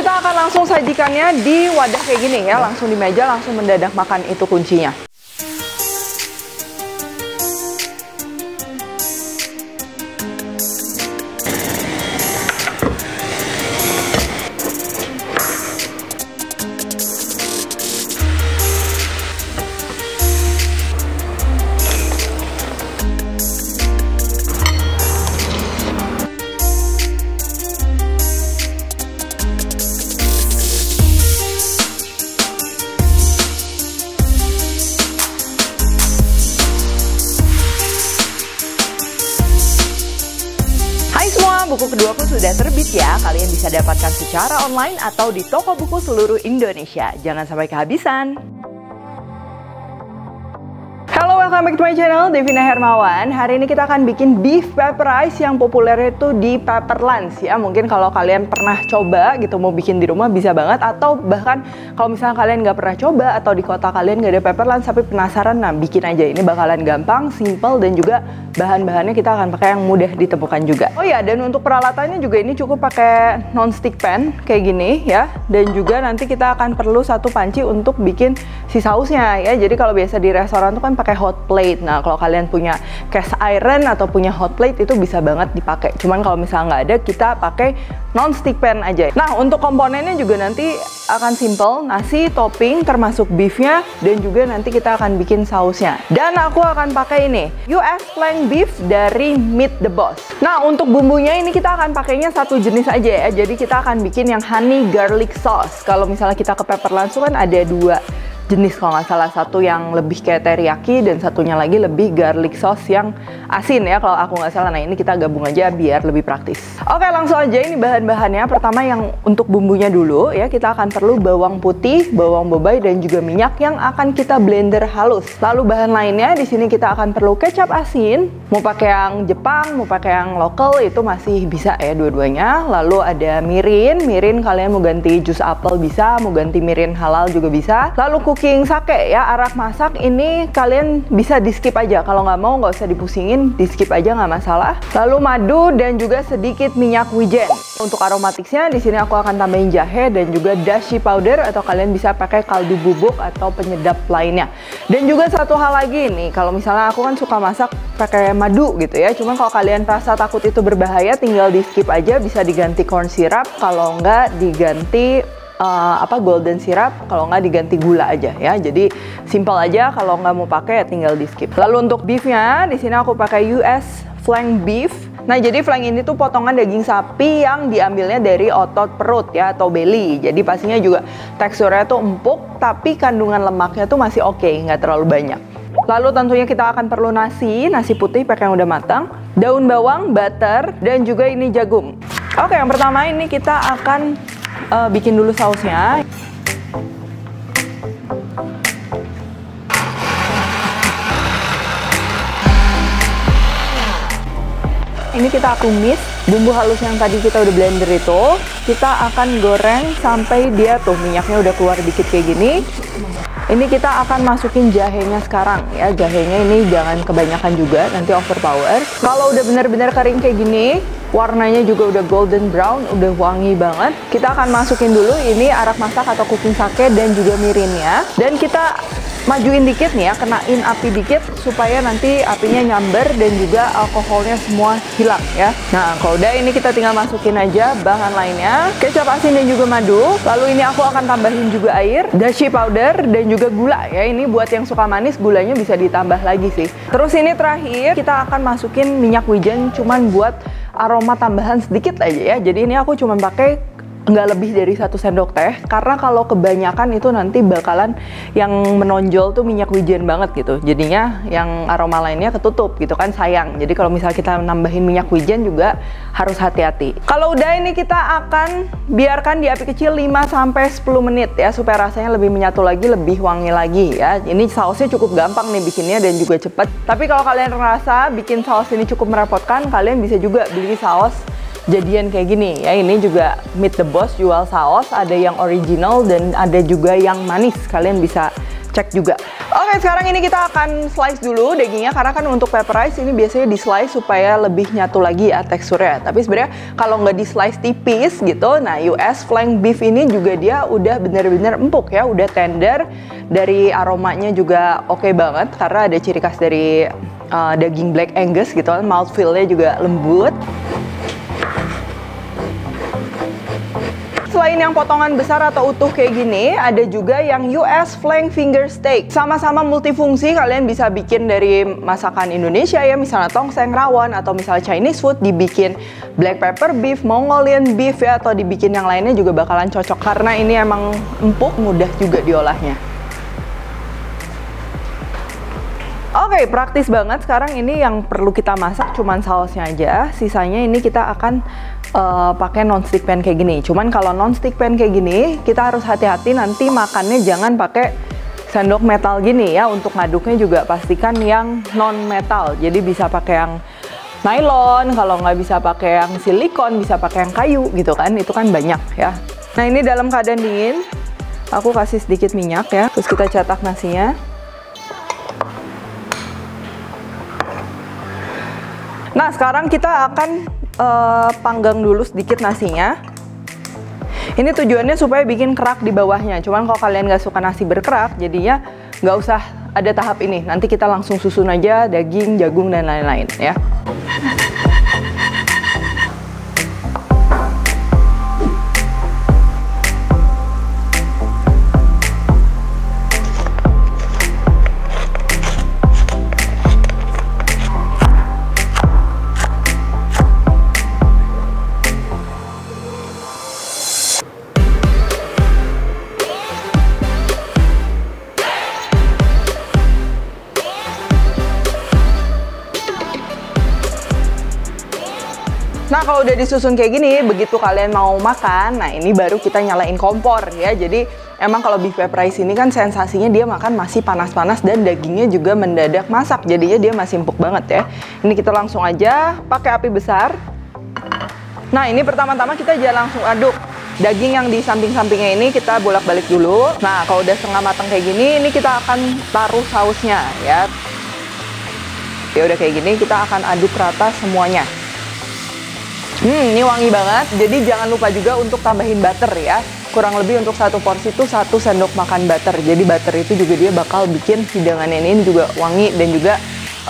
kita akan langsung sajikannya di wadah kayak gini ya, langsung di meja, langsung mendadak makan itu kuncinya. Buku keduaku sudah terbit ya. Kalian bisa dapatkan secara online atau di toko buku seluruh Indonesia. Jangan sampai kehabisan. Welcome back to my channel, Devina Hermawan. Hari ini kita akan bikin beef pepper rice yang populer itu di Pepperlands ya. Mungkin kalau kalian pernah coba gitu mau bikin di rumah bisa banget. Atau bahkan kalau misalnya kalian nggak pernah coba atau di kota kalian nggak ada Pepperlands tapi penasaran, nah bikin aja. Ini bakalan gampang, simple dan juga bahan-bahannya kita akan pakai yang mudah ditemukan juga. Oh ya, dan untuk peralatannya juga ini cukup pakai non-stick pan kayak gini ya. Dan juga nanti kita akan perlu satu panci untuk bikin si sausnya ya. Jadi kalau biasa di restoran tuh kan pakai hot plate. Nah, kalau kalian punya cast iron atau punya hot plate itu bisa banget dipakai. Cuman kalau misalnya nggak ada, kita pakai non-stick pan aja. Nah, untuk komponennya juga nanti akan simple, nasi, topping, termasuk beefnya, dan juga nanti kita akan bikin sausnya. Dan aku akan pakai ini, US flank beef dari Meat the Boss. Nah, untuk bumbunya ini kita akan pakainya satu jenis aja ya. Jadi kita akan bikin yang honey garlic sauce. Kalau misalnya kita ke Pepperlands kan ada dua jenis kalau nggak salah. Satu yang lebih kayak teriyaki dan satunya lagi lebih garlic sauce yang asin ya kalau aku nggak salah. Nah ini kita gabung aja biar lebih praktis. Oke langsung aja ini bahan-bahannya. Pertama yang untuk bumbunya dulu ya kita akan perlu bawang putih bawang bombay dan juga minyak yang akan kita blender halus. Lalu bahan lainnya di sini kita akan perlu kecap asin. Mau pakai yang Jepang mau pakai yang lokal itu masih bisa ya dua-duanya. Lalu ada mirin. Mirin kalian mau ganti jus apel bisa mau ganti mirin halal juga bisa. Lalu cooking sake ya arak masak ini kalian bisa di skip aja. Kalau nggak mau nggak usah dipusingin di skip aja nggak masalah. Lalu madu dan juga sedikit minyak wijen. Untuk aromatiknya di sini aku akan tambahin jahe dan juga dashi powder atau kalian bisa pakai kaldu bubuk atau penyedap lainnya. Dan juga satu hal lagi nih kalau misalnya aku kan suka masak pakai madu gitu ya. Cuman kalau kalian rasa takut itu berbahaya tinggal di skip aja bisa diganti corn syrup. Kalau nggak diganti uh, apa golden syrup kalau nggak diganti gula aja ya jadi simple aja kalau nggak mau pakai ya tinggal di skip lalu untuk beefnya di sini aku pakai US flank beef Nah, jadi flank ini tuh potongan daging sapi yang diambilnya dari otot perut ya atau belly. Jadi pastinya juga teksturnya tuh empuk, tapi kandungan lemaknya tuh masih oke, okay, nggak terlalu banyak. Lalu tentunya kita akan perlu nasi, nasi putih pakai yang udah matang, daun bawang, butter, dan juga ini jagung. Oke, yang pertama ini kita akan uh, bikin dulu sausnya. Ini kita tumis bumbu halus yang tadi kita udah blender itu. Kita akan goreng sampai dia tuh minyaknya udah keluar dikit kayak gini. Ini kita akan masukin jahenya sekarang ya. Jahenya ini jangan kebanyakan juga, nanti overpower. Kalau udah benar-benar kering kayak gini, warnanya juga udah golden brown, udah wangi banget. Kita akan masukin dulu ini arak masak atau cooking sake dan juga mirinnya. Dan kita majuin dikit nih ya, kenain api dikit supaya nanti apinya nyamber dan juga alkoholnya semua hilang ya. Nah, kalau udah ini kita tinggal masukin aja bahan lainnya, kecap asin dan juga madu. Lalu ini aku akan tambahin juga air, dashi powder dan juga gula ya. Ini buat yang suka manis gulanya bisa ditambah lagi sih. Terus ini terakhir kita akan masukin minyak wijen cuman buat aroma tambahan sedikit aja ya. Jadi ini aku cuma pakai nggak lebih dari satu sendok teh karena kalau kebanyakan itu nanti bakalan yang menonjol tuh minyak wijen banget gitu. Jadinya yang aroma lainnya ketutup gitu kan sayang. Jadi kalau misalnya kita nambahin minyak wijen juga harus hati-hati. Kalau udah ini kita akan biarkan di api kecil 5 sampai 10 menit ya supaya rasanya lebih menyatu lagi lebih wangi lagi ya. Ini sausnya cukup gampang nih bikinnya dan juga cepet. Tapi kalau kalian merasa bikin saus ini cukup merepotkan kalian bisa juga beli saus jadian kayak gini ya ini juga Meet the Boss jual saus ada yang original dan ada juga yang manis kalian bisa cek juga. Oke, sekarang ini kita akan slice dulu dagingnya karena kan untuk pepper rice ini biasanya di slice supaya lebih nyatu lagi ya teksturnya. Tapi sebenarnya kalau nggak di slice tipis gitu, nah US flank beef ini juga dia udah bener-bener empuk ya, udah tender. Dari aromanya juga oke okay banget karena ada ciri khas dari uh, daging black angus gitu kan, mouthfeel-nya juga lembut. Yang potongan besar atau utuh kayak gini, ada juga yang US flank finger steak. Sama-sama multifungsi, kalian bisa bikin dari masakan Indonesia ya, misalnya tongseng rawon atau misalnya Chinese food dibikin black pepper beef, Mongolian beef ya atau dibikin yang lainnya juga bakalan cocok karena ini emang empuk, mudah juga diolahnya. Oke, okay, praktis banget. Sekarang ini yang perlu kita masak cuman sausnya aja. Sisanya ini kita akan uh, pakai non-stick pan kayak gini. Cuman kalau non-stick pan kayak gini, kita harus hati-hati nanti makannya jangan pakai sendok metal gini ya. Untuk ngaduknya juga pastikan yang non-metal. Jadi bisa pakai yang nylon, kalau nggak bisa pakai yang silikon, bisa pakai yang kayu gitu kan. Itu kan banyak ya. Nah ini dalam keadaan dingin, aku kasih sedikit minyak ya. Terus kita cetak nasinya. Nah sekarang kita akan uh, panggang dulu sedikit nasinya. Ini tujuannya supaya bikin kerak di bawahnya. Cuman kalau kalian nggak suka nasi berkerak, jadinya nggak usah ada tahap ini. Nanti kita langsung susun aja daging, jagung, dan lain-lain ya. Kalau udah disusun kayak gini, begitu kalian mau makan, nah ini baru kita nyalain kompor ya. Jadi emang kalau beef pepper rice ini kan sensasinya dia makan masih panas-panas dan dagingnya juga mendadak masak. Jadinya dia masih empuk banget ya. Ini kita langsung aja pakai api besar. Nah ini pertama-tama kita jangan langsung aduk. Daging yang di samping-sampingnya ini kita bolak-balik dulu. Nah kalau udah setengah matang kayak gini, ini kita akan taruh sausnya ya. Ya udah kayak gini, kita akan aduk rata semuanya. Hmm, ini wangi banget. Jadi jangan lupa juga untuk tambahin butter ya. Kurang lebih untuk satu porsi itu satu sendok makan butter. Jadi butter itu juga dia bakal bikin hidangannya ini juga wangi dan juga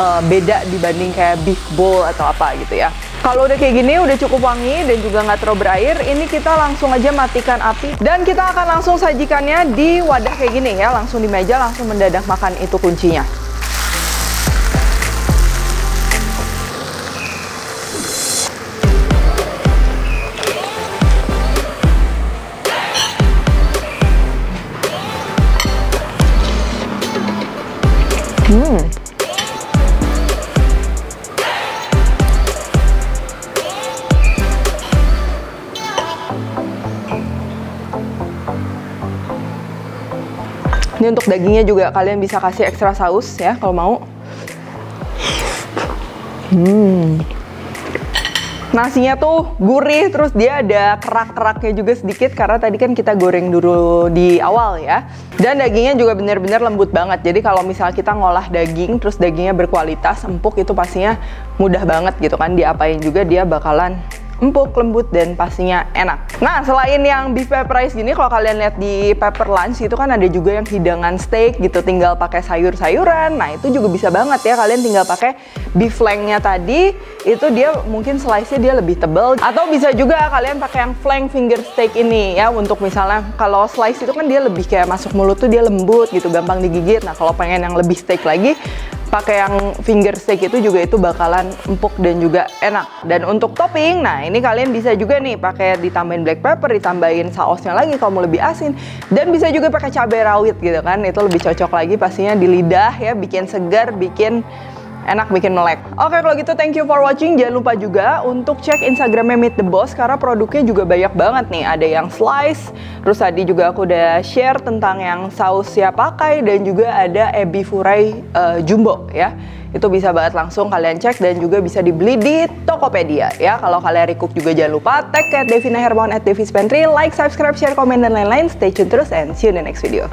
uh, beda dibanding kayak beef bowl atau apa gitu ya. Kalau udah kayak gini, udah cukup wangi dan juga nggak terlalu berair, ini kita langsung aja matikan api. Dan kita akan langsung sajikannya di wadah kayak gini ya, langsung di meja, langsung mendadak makan itu kuncinya. Hmm. Ini untuk dagingnya juga kalian bisa kasih ekstra saus ya kalau mau. Hmm. Nasinya tuh gurih, terus dia ada kerak-keraknya juga sedikit karena tadi kan kita goreng dulu di awal ya. Dan dagingnya juga benar-benar lembut banget. Jadi kalau misalnya kita ngolah daging, terus dagingnya berkualitas, empuk itu pastinya mudah banget gitu kan. Diapain juga dia bakalan empuk, lembut, dan pastinya enak. Nah, selain yang beef pepper rice gini, kalau kalian lihat di pepper lunch itu kan ada juga yang hidangan steak gitu, tinggal pakai sayur-sayuran. Nah, itu juga bisa banget ya, kalian tinggal pakai beef flanknya tadi, itu dia mungkin slice-nya dia lebih tebal. Atau bisa juga kalian pakai yang flank finger steak ini ya, untuk misalnya kalau slice itu kan dia lebih kayak masuk mulut tuh dia lembut gitu, gampang digigit. Nah, kalau pengen yang lebih steak lagi, pakai yang finger steak itu juga itu bakalan empuk dan juga enak. Dan untuk topping, nah ini kalian bisa juga nih pakai ditambahin black pepper, ditambahin sausnya lagi kalau mau lebih asin. Dan bisa juga pakai cabai rawit gitu kan, itu lebih cocok lagi pastinya di lidah ya, bikin segar, bikin enak bikin melek. Oke kalau gitu thank you for watching. Jangan lupa juga untuk cek Instagramnya Meet the Boss karena produknya juga banyak banget nih. Ada yang slice, terus tadi juga aku udah share tentang yang saus siap pakai dan juga ada ebi furai uh, jumbo ya. Itu bisa banget langsung kalian cek dan juga bisa dibeli di Tokopedia ya. Kalau kalian recook juga jangan lupa tag at Devina Hermawan at Devis Pantry, like, subscribe, share, komen, dan lain-lain. Stay tune terus and see you in the next video.